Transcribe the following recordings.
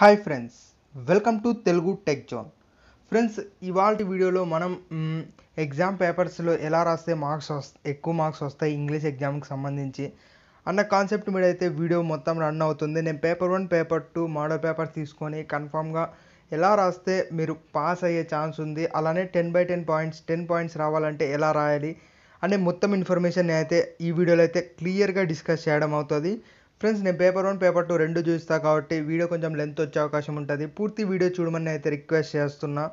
Hi friends welcome to Telugu tech zone friends ఇవాళ వీడియోలో మనం ఎగ్జామ్ పేపర్స్లో ఎలా రాస్తే మార్క్స్ ఎక్కువ మార్క్స్ వస్తాయి ఇంగ్లీష్ ఎగ్జామ్కి సంబంధించి అన్న కాన్సెప్ట్ మీద అయితే వీడియో మొత్తం రన్ అవుతుంది. నేను paper one paper two model paper తీసుకొని కన్ఫామ్గా ఎలా రాస్తే మీరు పాస్ అయ్యే ఛాన్స్ ఉంది. అలానే ten by ten points ten points రావాలంటే ఎలా రాయాలి అనే మొత్తం ఇన్ఫర్మేషన్ అయితే ఈ వీడియోలో అయితే క్లియర్గా డిస్కస్ చేయడం అవుతుంది. ఫ్రెండ్స్ నేను పేపర్ వన్ పేపర్ టూ రెండు చూస్తా కాబట్టి వీడియో కొంచెం లెంత్ వచ్చే అవకాశం ఉంటుంది. పూర్తి వీడియో చూడమని అయితే రిక్వెస్ట్ చేస్తున్నా.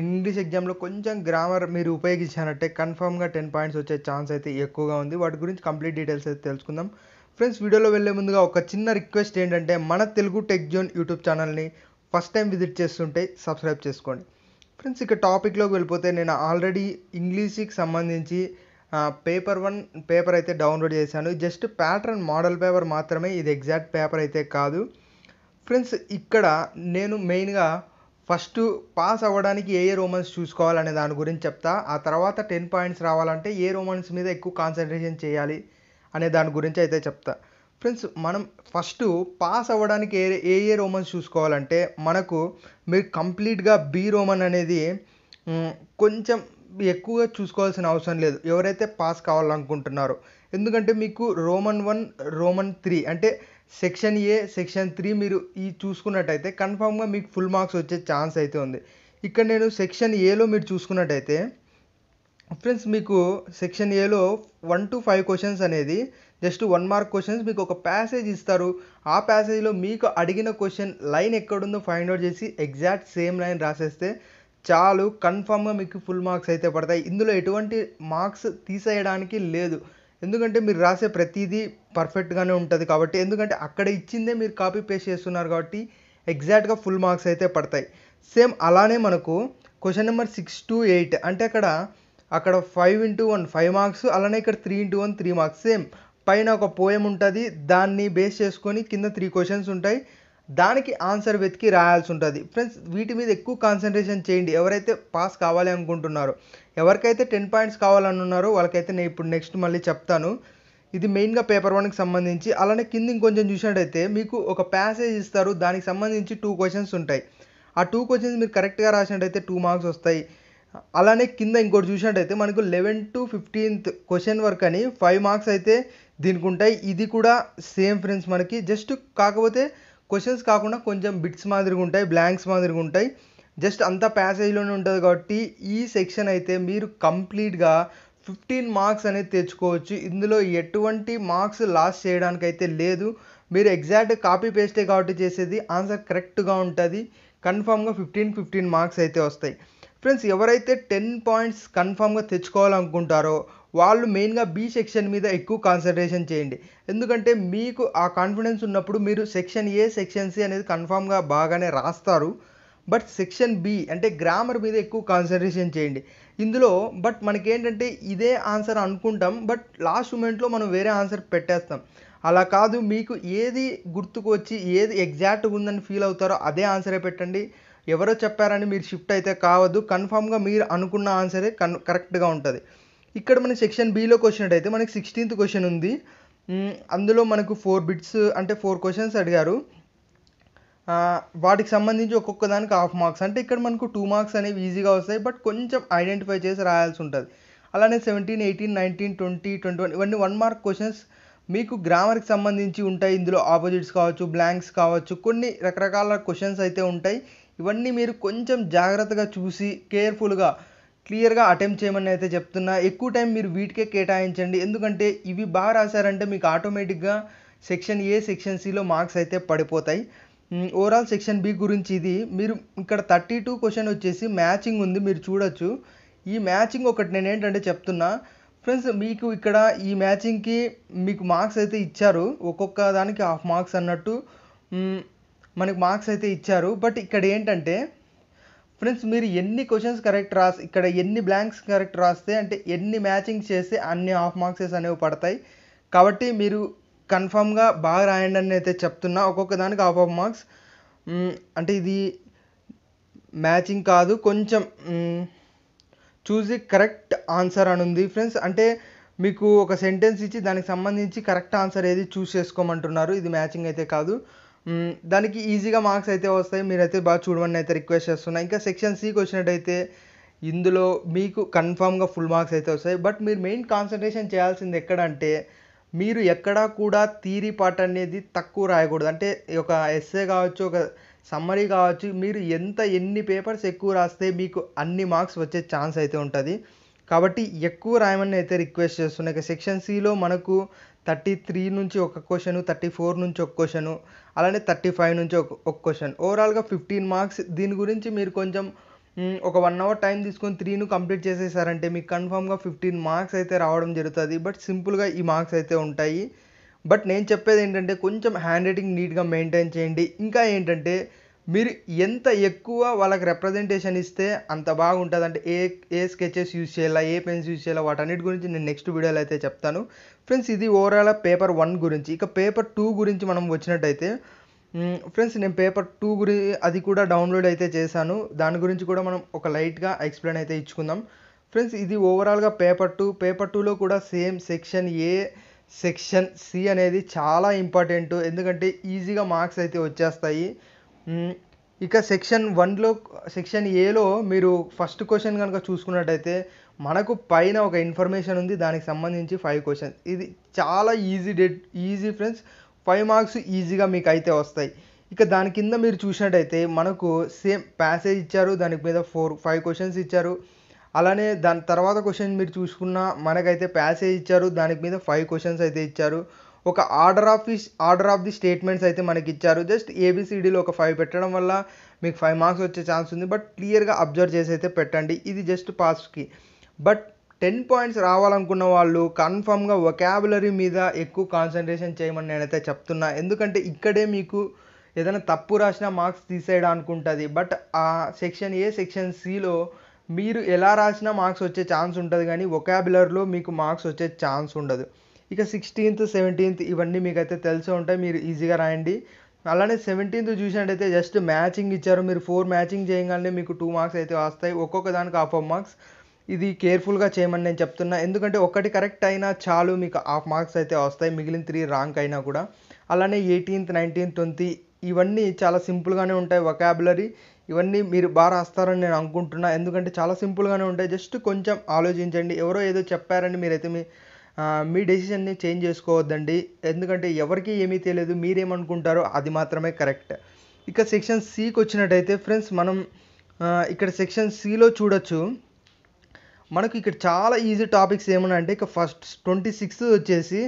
ఇంగ్లీష్ ఎగ్జామ్లో కొంచెం గ్రామర్ మీరు ఉపయోగించానంటే కన్ఫామ్గా టెన్ పాయింట్స్ వచ్చే ఛాన్స్ అయితే ఎక్కువగా ఉంది. వాటి గురించి కంప్లీట్ డీటెయిల్స్ అయితే తెలుసుకుందాం. ఫ్రెండ్స్ వీడియోలో వెళ్ళే ముందుగా ఒక చిన్న రిక్వెస్ట్ ఏంటంటే మన తెలుగు టెక్ జోన్ యూట్యూబ్ ఛానల్ని ఫస్ట్ టైం విజిట్ చేస్తుంటే సబ్స్క్రైబ్ చేసుకోండి. ఫ్రెండ్స్ ఇక టాపిక్లోకి వెళ్ళిపోతే నేను ఆల్రెడీ ఇంగ్లీష్కి సంబంధించి పేపర్ వన్ పేపర్ అయితే డౌన్లోడ్ చేశాను. జస్ట్ ప్యాటర్న్ మోడల్ పేపర్ మాత్రమే ఇది ఎగ్జాక్ట్ పేపర్ అయితే కాదు. ఫ్రెండ్స్ ఇక్కడ నేను మెయిన్గా ఫస్ట్ పాస్ అవ్వడానికి ఏ ఏ రోమన్స్ చూసుకోవాలనే దాని గురించి చెప్తా. ఆ తర్వాత టెన్ పాయింట్స్ రావాలంటే ఏ రోమన్స్ మీద ఎక్కువ కాన్సన్ట్రేషన్ చేయాలి అనే దాని గురించి అయితే చెప్తా. ఫ్రెండ్స్ మనం ఫస్ట్ పాస్ అవ్వడానికి ఏ ఏ ఏ రోమన్స్ చూసుకోవాలంటే మనకు మీరు కంప్లీట్గా బీ రోమన్ అనేది కొంచెం ఎక్కువగా చూసుకోవాల్సిన అవసరం లేదు. ఎవరైతే పాస్ కావాలనుకుంటున్నారో. ఎందుకంటే మీకు రోమన్ వన్ రోమన్ త్రీ అంటే సెక్షన్ ఏ సెక్షన్ త్రీ మీరు ఈ చూసుకున్నట్టయితే కన్ఫామ్గా మీకు ఫుల్ మార్క్స్ వచ్చే ఛాన్స్ అయితే ఉంది. ఇక్కడ నేను సెక్షన్ ఏలో మీరు చూసుకున్నట్టయితే ఫ్రెండ్స్ మీకు సెక్షన్ ఏలో వన్ టు ఫైవ్ క్వశ్చన్స్ అనేది జస్ట్ వన్ మార్క్ క్వశ్చన్స్ మీకు ఒక ప్యాసేజ్ ఇస్తారు. ఆ ప్యాసేజ్లో మీకు అడిగిన క్వశ్చన్ లైన్ ఎక్కడుందో ఫైండ్ అవుట్ చేసి ఎగ్జాక్ట్ సేమ్ లైన్ రాసేస్తే చాలు కన్ఫామ్గా మీకు ఫుల్ మార్క్స్ అయితే పడతాయి. ఇందులో ఎటువంటి మార్క్స్ తీసేయడానికి లేదు. ఎందుకంటే మీరు రాసే ప్రతిదీ పర్ఫెక్ట్గానే ఉంటుంది కాబట్టి ఎందుకంటే అక్కడ ఇచ్చిందే మీరు కాపీ పేస్ట్ చేస్తున్నారు కాబట్టి ఎగ్జాక్ట్గా ఫుల్ మార్క్స్ అయితే పడతాయి. సేమ్ అలానే మనకు question number six to eight అంటే అక్కడ అక్కడ five into one five marks అలానే ఇక్కడ three into one three marks same పైన ఒక పోయం ఉంటుంది దాన్ని బేస్ చేసుకొని కింద త్రీ క్వశ్చన్స్ ఉంటాయి. దానికి ఆన్సర్ వెతికి రాయాల్సి ఉంటుంది. ఫ్రెండ్స్ వీటి మీద ఎక్కువ కాన్సన్ట్రేషన్ చేయండి. ఎవరైతే పాస్ కావాలి అనుకుంటున్నారో ఎవరికైతే టెన్ పాయింట్స్ కావాలని ఉన్నారో వాళ్ళకైతే నేను ఇప్పుడు నెక్స్ట్ మళ్ళీ చెప్తాను. ఇది మెయిన్గా పేపర్ వన్కి సంబంధించి. అలానే కింద ఇంకొంచెం చూసినట్టయితే మీకు ఒక ప్యాసేజ్ ఇస్తారు. దానికి సంబంధించి టూ క్వశ్చన్స్ ఉంటాయి. ఆ టూ క్వశ్చన్స్ మీరు కరెక్ట్గా రాసినట్టయితే టూ మార్క్స్ వస్తాయి. అలానే కింద ఇంకోటి చూసినట్టయితే మనకు eleven to fifteenth question work అని ఫైవ్ మార్క్స్ అయితే దీనికి ఉంటాయి. ఇది కూడా సేమ్ ఫ్రెండ్స్ మనకి. జస్ట్ కాకపోతే క్వశ్చన్స్ కాకుండా కొంచెం బిట్స్ మాదిరిగా ఉంటాయి బ్లాంక్స్ మాదిరిగా ఉంటాయి. జస్ట్ అంతా ప్యాసేజ్లోనే ఉంటుంది కాబట్టి ఈ సెక్షన్ అయితే మీరు కంప్లీట్గా ఫిఫ్టీన్ మార్క్స్ అనేది తెచ్చుకోవచ్చు. ఇందులో ఎటువంటి మార్క్స్ లాస్ చేయడానికి అయితే లేదు. మీరు ఎగ్జాక్ట్ కాపీ పేస్టే కాబట్టి చేసేది ఆన్సర్ కరెక్ట్గా ఉంటుంది. కన్ఫామ్గా ఫిఫ్టీన్ ఫిఫ్టీన్ మార్క్స్ అయితే వస్తాయి. ఫ్రెండ్స్ ఎవరైతే టెన్ పాయింట్స్ కన్ఫామ్గా తెచ్చుకోవాలనుకుంటారో వాళ్ళు మెయిన్గా బి సెక్షన్ మీద ఎక్కువ కాన్సన్ట్రేషన్ చేయండి. ఎందుకంటే మీకు ఆ కాన్ఫిడెన్స్ ఉన్నప్పుడు మీరు సెక్షన్ ఏ సెక్షన్ సి అనేది కన్ఫామ్గా బాగానే రాస్తారు. బట్ సెక్షన్ బి అంటే గ్రామర్ మీద ఎక్కువ కాన్సన్ట్రేషన్ చేయండి. ఇందులో బట్ మనకేంటంటే ఇదే ఆన్సర్ అనుకుంటాం బట్ లాస్ట్ మూమెంట్లో మనం వేరే ఆన్సర్ పెట్టేస్తాం. అలా కాదు మీకు ఏది గుర్తుకు వచ్చి ఏది ఎగ్జాక్ట్గా ఉందని ఫీల్ అవుతారో అదే ఆన్సరే పెట్టండి. ఎవరో చెప్పారని మీరు షిఫ్ట్ అయితే కావద్దు. కన్ఫామ్గా మీరు అనుకున్న ఆన్సరే కన్ కరెక్ట్గా ఉంటుంది. ఇక్కడ మన సెక్షన్ బిలోకి వచ్చినట్టయితే మనకి సిక్స్టీన్త్ క్వశ్చన్ ఉంది. అందులో మనకు ఫోర్ బిట్స్ అంటే ఫోర్ క్వశ్చన్స్ అడిగారు. వాటికి సంబంధించి ఒక్కొక్క దానికి హాఫ్ మార్క్స్ అంటే ఇక్కడ మనకు టూ మార్క్స్ అనేవి ఈజీగా వస్తాయి బట్ కొంచెం ఐడెంటిఫై చేసి రాయాల్సి ఉంటుంది. అలానే seventeen eighteen nineteen twenty twenty one ఇవన్నీ వన్ మార్క్ క్వశ్చన్స్ మీకు గ్రామర్కి సంబంధించి ఉంటాయి. ఇందులో ఆపోజిట్స్ కావచ్చు బ్లాంక్స్ కావచ్చు కొన్ని రకరకాల క్వశ్చన్స్ అయితే ఉంటాయి. ఇవన్నీ మీరు కొంచెం జాగ్రత్తగా చూసి కేర్ఫుల్గా క్లియర్గా అటెంప్ట్ చేయమని అయితే చెప్తున్నా. ఎక్కువ టైం మీరు వీటికే కేటాయించండి. ఎందుకంటే ఇవి బాగా రాశారంటే మీకు ఆటోమేటిక్గా సెక్షన్ ఏ సెక్షన్ సిలో మార్క్స్ అయితే పడిపోతాయి. ఓవరాల్ సెక్షన్ బి గురించి ఇది. మీరు ఇక్కడ థర్టీ టూ క్వశ్చన్ వచ్చేసి మ్యాచింగ్ ఉంది మీరు చూడొచ్చు. ఈ మ్యాచింగ్ ఒకటి నేను ఏంటంటే చెప్తున్నా. ఫ్రెండ్స్ మీకు ఇక్కడ ఈ మ్యాచింగ్కి మీకు మార్క్స్ అయితే ఇచ్చారు. ఒక్కొక్క దానికి హాఫ్ మార్క్స్ అన్నట్టు మనకి మార్క్స్ అయితే ఇచ్చారు. బట్ ఇక్కడ ఏంటంటే ఫ్రెండ్స్ మీరు ఎన్ని క్వశ్చన్స్ కరెక్ట్ రాసి ఇక్కడ ఎన్ని బ్లాంక్స్ కరెక్ట్ రాస్తే అంటే ఎన్ని మ్యాచింగ్ చేస్తే అన్ని హాఫ్ మార్క్సెస్ అనేవి పడతాయి. కాబట్టి మీరు కన్ఫామ్గా బాగా రాయండి అని అయితే చెప్తున్నా. ఒక్కొక్క దానికి హాఫ్ హాఫ్ మార్క్స్ అంటే ఇది మ్యాచింగ్ కాదు. కొంచెం చూసి కరెక్ట్ ఆన్సర్ అని ఉంది. ఫ్రెండ్స్ అంటే మీకు ఒక సెంటెన్స్ ఇచ్చి దానికి సంబంధించి కరెక్ట్ ఆన్సర్ ఏది చూస్ చేసుకోమంటున్నారు. ఇది మ్యాచింగ్ అయితే కాదు. దానికి ఈజీగా మార్క్స్ అయితే వస్తాయి. మీరైతే బాగా చూడమని అయితే రిక్వెస్ట్ చేస్తున్నా. ఇంకా సెక్షన్ సికి వచ్చినట్టయితే ఇందులో మీకు కన్ఫామ్గా ఫుల్ మార్క్స్ అయితే వస్తాయి. బట్ మీరు మెయిన్ కాన్సన్ట్రేషన్ చేయాల్సింది ఎక్కడ అంటే మీరు ఎక్కడా కూడా థీరీ పార్ట్ అనేది తక్కువ రాయకూడదు. అంటే ఒక ఎస్ఏ కావచ్చు ఒక సమ్మరీ కావచ్చు మీరు ఎంత ఎన్ని పేపర్స్ ఎక్కువ రాస్తే మీకు అన్ని మార్క్స్ వచ్చే ఛాన్స్ అయితే ఉంటుంది. కాబట్టి ఎక్కువ రాయమని అయితే రిక్వెస్ట్ చేస్తున్నాయి ఇక సెక్షన్ సిలో మనకు థర్టీ త్రీ నుంచి ఒక క్వశ్చన్ థర్టీ ఫోర్ నుంచి ఒక క్వశ్చన్ అలానే థర్టీ ఫైవ్ నుంచి ఒక ఒక క్వశ్చన్ ఓవరాల్గా ఫిఫ్టీన్ మార్క్స్ దీని గురించి మీరు కొంచెం ఒక వన్ అవర్ టైం తీసుకొని త్రీను కంప్లీట్ చేసేసారంటే మీకు కన్ఫామ్గా ఫిఫ్టీన్ మార్క్స్ అయితే రావడం జరుగుతుంది. బట్ సింపుల్గా ఈ మార్క్స్ అయితే ఉంటాయి. బట్ నేను చెప్పేది ఏంటంటే కొంచెం హ్యాండ్ రైటింగ్ నీట్గా మెయింటైన్ చేయండి. ఇంకా ఏంటంటే మీరు ఎంత ఎక్కువ వాళ్ళకి రిప్రజెంటేషన్ ఇస్తే అంత బాగుంటుంది అంటే ఏ ఏ స్కెచెస్ యూజ్ చేయాలా ఏ పెన్స్ యూజ్ చేయాలా వాటన్నిటి గురించి నేను నెక్స్ట్ వీడియోలో అయితే చెప్తాను. ఫ్రెండ్స్ ఇది ఓవరాల్ పేపర్ వన్ గురించి. ఇక పేపర్ టూ గురించి మనం వచ్చినట్టయితే ఫ్రెండ్స్ నేను పేపర్ టూ గురి అది కూడా డౌన్లోడ్ అయితే చేశాను. దాని గురించి కూడా మనం ఒక లైట్గా ఎక్స్ప్లెయిన్ అయితే ఇచ్చుకుందాం. ఫ్రెండ్స్ ఇది ఓవరాల్గా పేపర్ టూ పేపర్ టూలో కూడా same section A section C అనేది చాలా ఇంపార్టెంట్ ఎందుకంటే ఈజీగా మార్క్స్ అయితే వచ్చేస్తాయి. ఇక సెక్షన్ వన్లో సెక్షన్ ఏలో మీరు ఫస్ట్ క్వశ్చన్ కనుక చూసుకున్నట్టయితే మనకు పైన ఒక ఇన్ఫర్మేషన్ ఉంది దానికి సంబంధించి ఫైవ్ క్వశ్చన్స్ ఇది చాలా easy dead easy friends five marks ఈజీగా మీకు అయితే వస్తాయి. ఇక దాని కింద మీరు చూసినట్టయితే మనకు సేమ్ ప్యాసేజ్ ఇచ్చారు దాని మీద ఫోర్ ఫైవ్ క్వశ్చన్స్ ఇచ్చారు. అలానే దాని తర్వాత క్వశ్చన్ మీరు చూసుకున్న మనకైతే ప్యాసేజ్ ఇచ్చారు దానికి మీద ఫైవ్ క్వశ్చన్స్ అయితే ఇచ్చారు. ఒక order of the order of the statements అయితే మనకి ఇచ్చారు జస్ట్ ఏబిసిడీలో ఒక ఫైవ్ పెట్టడం వల్ల మీకు ఫైవ్ మార్క్స్ వచ్చే ఛాన్స్ ఉంది. బట్ క్లియర్గా అబ్జర్వ్ చేసి అయితే పెట్టండి. ఇది జస్ట్ పాస్కి బట్ టెన్ పాయింట్స్ రావాలనుకున్న వాళ్ళు కన్ఫామ్గా వొకాబులరీ మీద ఎక్కువ కాన్సన్ట్రేషన్ చేయమని నేనైతే చెప్తున్నా. ఎందుకంటే ఇక్కడే మీకు ఏదైనా తప్పు రాసిన మార్క్స్ తీసేయడానికి ఉంటుంది బట్ ఆ సెక్షన్ ఏ సెక్షన్ సిలో మీరు ఎలా రాసినా మార్క్స్ వచ్చే ఛాన్స్ ఉంటుంది. కానీ వొకాబులర్లో మీకు మార్క్స్ వచ్చే ఛాన్స్ ఉండదు. ఇక సిక్స్టీన్త్ సెవెంటీన్త్ ఇవన్నీ మీకు అయితే తెలిసే ఉంటాయి. మీరు ఈజీగా రాయండి. అలానే సెవెంటీన్త్ చూసినట్టయితే జస్ట్ మ్యాచింగ్ ఇచ్చారు. మీరు ఫోర్ మ్యాచింగ్ చేయగానే మీకు టూ మార్క్స్ అయితే వస్తాయి. ఒక్కొక్క దానికి హాఫ్ ఆఫ్ మార్క్స్ ఇది కేర్ఫుల్గా చేయమని నేను చెప్తున్నా. ఎందుకంటే ఒకటి కరెక్ట్ అయినా చాలు మీకు హాఫ్ మార్క్స్ అయితే వస్తాయి. మిగిలిన త్రీ రాంగ్ అయినా కూడా. అలానే ఎయిటీన్త్ నైన్టీన్త్ ట్వంటీ ఇవన్నీ చాలా సింపుల్గానే ఉంటాయి. వొకాబులరీ ఇవన్నీ మీరు బాగా రాస్తారని నేను అనుకుంటున్నా. ఎందుకంటే చాలా సింపుల్గానే ఉంటాయి. జస్ట్ కొంచెం ఆలోచించండి. ఎవరో ఏదో చెప్పారని మీరైతే మీ మీ డెసిషన్ని చేంజ్ చేసుకోవద్దండి. ఎందుకంటే ఎవరికి ఏమీ తెలియదు మీరేమనుకుంటారో అది మాత్రమే కరెక్ట్. ఇక సెక్షన్ సికి వచ్చినట్టయితే ఫ్రెండ్స్ మనం ఇక్కడ సెక్షన్ సిలో చూడొచ్చు. మనకు ఇక్కడ చాలా ఈజీ టాపిక్స్ ఏమన్నా అంటే ఇక ఫస్ట్ ట్వంటీ సిక్స్త్ వచ్చేసి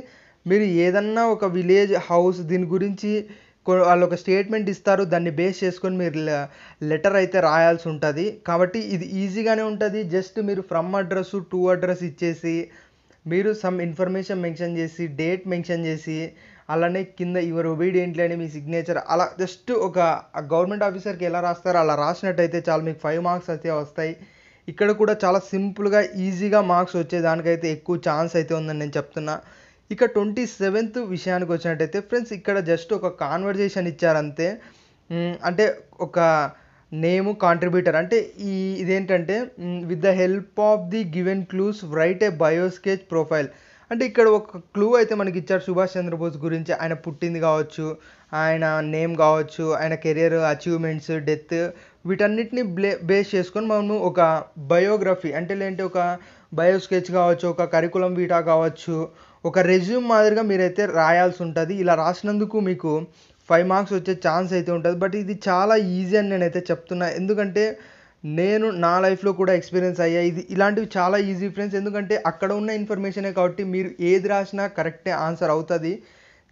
మీరు ఏదన్నా ఒక విలేజ్ హౌస్ దీని గురించి వాళ్ళు ఒక స్టేట్మెంట్ ఇస్తారు దాన్ని బేస్ చేసుకొని మీరు లెటర్ అయితే రాయాల్సి ఉంటుంది. కాబట్టి ఇది ఈజీగానే ఉంటుంది. జస్ట్ మీరు ఫ్రమ్ అడ్రస్ టు అడ్రస్ ఇచ్చేసి మీరు సమ్ ఇన్ఫర్మేషన్ మెన్షన్ చేసి డేట్ మెన్షన్ చేసి అలానే కింద యువర్ ఒబీడియంట్లీ అని మీ సిగ్నేచర్ అలా జస్ట్ ఒక గవర్నమెంట్ ఆఫీసర్కి ఎలా రాస్తారో అలా రాసినట్టయితే చాలు మీకు ఫైవ్ మార్క్స్ అయితే వస్తాయి. ఇక్కడ కూడా చాలా సింపుల్గా ఈజీగా మార్క్స్ వచ్చేదానికైతే ఎక్కువ ఛాన్స్ అయితే ఉందని నేను చెప్తున్నా. ఇక ట్వంటీ సెవెంత్ విషయానికి వచ్చినట్టయితే ఫ్రెండ్స్ ఇక్కడ జస్ట్ ఒక కాన్వర్జేషన్ ఇచ్చారంతే. అంటే ఒక నేమ్ కాంట్రిబ్యూటర్ అంటే ఈ ఇదేంటంటే with the help of the given clues write a biosketch profile అంటే ఇక్కడ ఒక క్లూ అయితే మనకి ఇచ్చారు సుభాష్ చంద్రబోస్ గురించి. ఆయన పుట్టింది కావచ్చు ఆయన నేమ్ కావచ్చు ఆయన కెరియర్ అచీవ్మెంట్స్ డెత్ వీటన్నిటిని బ్లే బేస్ చేసుకొని మనము ఒక బయోగ్రఫీ అంటే లేదంటే ఒక బయో స్కెచ్ కావచ్చు ఒక కరికులం వీటా కావచ్చు ఒక రెజ్యూమ్ మాదిరిగా మీరైతే రాయాల్సి ఉంటుంది. ఇలా రాసినందుకు మీకు ఫైవ్ మార్క్స్ వచ్చే ఛాన్స్ అయితే ఉంటుంది. బట్ ఇది చాలా ఈజీ అని నేనైతే చెప్తున్నా. ఎందుకంటే నేను నా లైఫ్లో కూడా ఎక్స్పీరియన్స్ అయ్యా. ఇది ఇలాంటివి చాలా ఈజీ ఫ్రెండ్స్ ఎందుకంటే అక్కడ ఉన్న ఇన్ఫర్మేషనే కాబట్టి మీరు ఏది రాసినా కరెక్టే ఆన్సర్ అవుతుంది.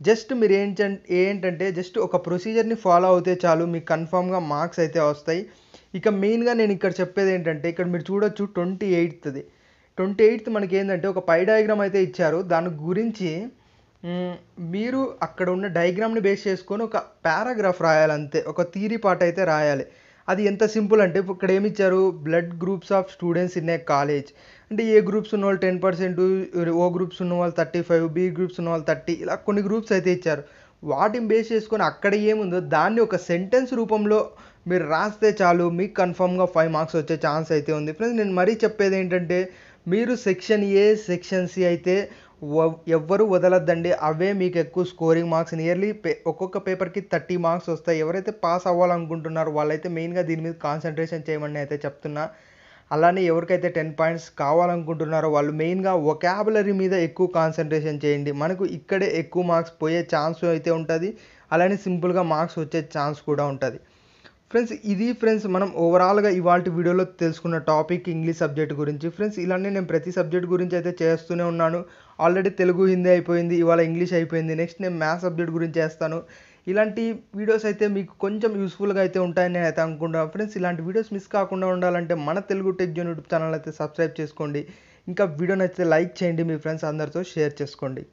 జస్ట్ మీరు ఏంటంటే ఏంటంటే జస్ట్ ఒక ప్రొసీజర్ని ఫాలో అవుతే చాలు. మీకు కన్ఫామ్గా మార్క్స్ అయితే వస్తాయి. ఇక మెయిన్గా నేను ఇక్కడ చెప్పేది ఏంటంటే ఇక్కడ మీరు చూడొచ్చు ట్వంటీ ఎయిత్ది ట్వంటీ ఎయిత్ మనకి ఏంటంటే ఒక పై డయాగ్రామ్ అయితే ఇచ్చారు. దాని గురించి మీరు అక్కడ ఉన్న డయాగ్రామ్ని బేస్ చేసుకొని ఒక పారాగ్రాఫ్ రాయాలి అంతే ఒక థీరీ పార్ట్ అయితే రాయాలి. అది ఎంత సింపుల్ అంటే ఇక్కడ ఏమి ఇచ్చారు blood groups of students in a college. అంటే ఏ గ్రూప్స్ ఉన్న వాళ్ళు టెన్ పర్సెంట్ ఓ గ్రూప్స్ ఉన్న వాళ్ళు థర్టీ ఫైవ్ బి గ్రూప్స్ ఉన్న వాళ్ళు థర్టీ ఇలా కొన్ని గ్రూప్స్ అయితే ఇచ్చారు. వాటిని బేస్ చేసుకొని అక్కడ ఏముందో దాన్ని ఒక సెంటెన్స్ రూపంలో మీరు రాస్తే చాలు. మీకు కన్ఫామ్గా ఫైవ్ మార్క్స్ వచ్చే ఛాన్స్ అయితే ఉంది. ఫ్రెండ్స్ నేను మరీ చెప్పేది ఏంటంటే మీరు సెక్షన్ ఏ సెక్షన్ సి అయితే ఎవ్వరు వదలొద్దండి. అవే మీకు ఎక్కువ స్కోరింగ్ మార్క్స్ నియర్లీ పే ఒక్కొక్క పేపర్కి థర్టీ మార్క్స్ వస్తాయి. ఎవరైతే పాస్ అవ్వాలనుకుంటున్నారో వాళ్ళైతే మెయిన్గా దీని మీద కాన్సన్ట్రేషన్ చేయమని అయితే చెప్తున్నా. అలానే ఎవరికైతే టెన్ పాయింట్స్ కావాలనుకుంటున్నారో వాళ్ళు మెయిన్గా ఒకాబులరీ మీద ఎక్కువ కాన్సన్ట్రేషన్ చేయండి. మనకు ఇక్కడే ఎక్కువ మార్క్స్ పోయే ఛాన్స్ అయితే ఉంటుంది. అలానే సింపుల్గా మార్క్స్ వచ్చే ఛాన్స్ కూడా ఉంటుంది. ఫ్రెండ్స్ ఇది ఫ్రెండ్స్ మనం ఓవరాల్గా ఇవాళ వీడియోలో తెలుసుకున్న టాపిక్ ఇంగ్లీష్ సబ్జెక్ట్ గురించి. ఫ్రెండ్స్ ఇలానే నేను ప్రతి సబ్జెక్ట్ గురించి అయితే చేస్తూనే ఉన్నాను. ఆల్రెడీ తెలుగు హిందీ అయిపోయింది ఇవాళ ఇంగ్లీష్ అయిపోయింది. నెక్స్ట్ నేను మ్యాథ్స్ సబ్జెక్ట్ గురించి చేస్తాను. ఇలాంటి వీడియోస్ అయితే మీకు కొంచెం యూస్ఫుల్గా అయితే ఉంటాయని నేను అయితే అనుకుంటున్నాను. ఫ్రెండ్స్ ఇలాంటి వీడియోస్ మిస్ కాకుండా ఉండాలంటే మన Telugu tech zone YouTube channel అయితే సబ్స్క్రైబ్ చేసుకోండి. ఇంకా వీడియో నచ్చితే లైక్ చేయండి మీ ఫ్రెండ్స్ అందరితో షేర్ చేసుకోండి.